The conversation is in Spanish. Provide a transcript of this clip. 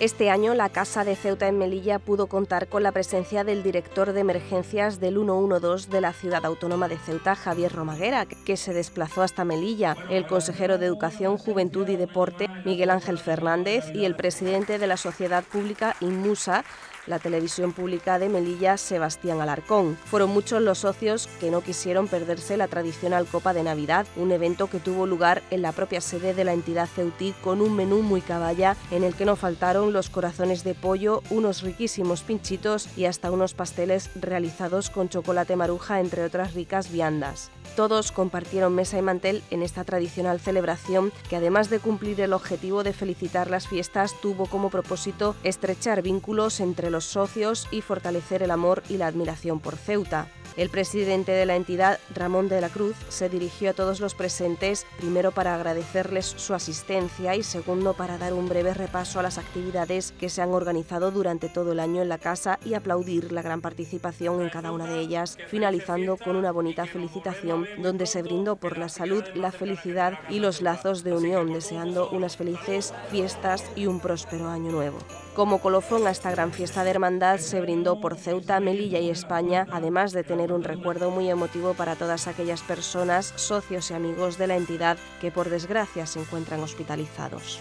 Este año la Casa de Ceuta en Melilla pudo contar con la presencia del director de emergencias del 112 de la ciudad autónoma de Ceuta, Javier Romaguera, que se desplazó hasta Melilla, el consejero de Educación, Juventud y Deporte, Miguel Ángel Fernández, y el presidente de la Sociedad Pública Inmusa, la televisión pública de Melilla, Sebastián Alarcón. Fueron muchos los socios que no quisieron perderse la tradicional Copa de Navidad, un evento que tuvo lugar en la propia sede de la entidad ceutí con un menú muy caballa en el que no faltaron los corazones de pollo, unos riquísimos pinchitos y hasta unos pasteles realizados con chocolate maruja, entre otras ricas viandas. Todos compartieron mesa y mantel en esta tradicional celebración que además de cumplir el objetivo de felicitar las fiestas tuvo como propósito estrechar vínculos entre los socios y fortalecer el amor y la admiración por Ceuta. El presidente de la entidad, Ramón de la Cruz, se dirigió a todos los presentes, primero para agradecerles su asistencia y segundo para dar un breve repaso a las actividades que se han organizado durante todo el año en la casa y aplaudir la gran participación en cada una de ellas, finalizando con una bonita felicitación donde se brindó por la salud, la felicidad y los lazos de unión, deseando unas felices fiestas y un próspero año nuevo. Como colofón a esta gran fiesta de hermandad se brindó por Ceuta, Melilla y España, además de tener un recuerdo muy emotivo para todas aquellas personas, socios y amigos de la entidad que por desgracia se encuentran hospitalizados.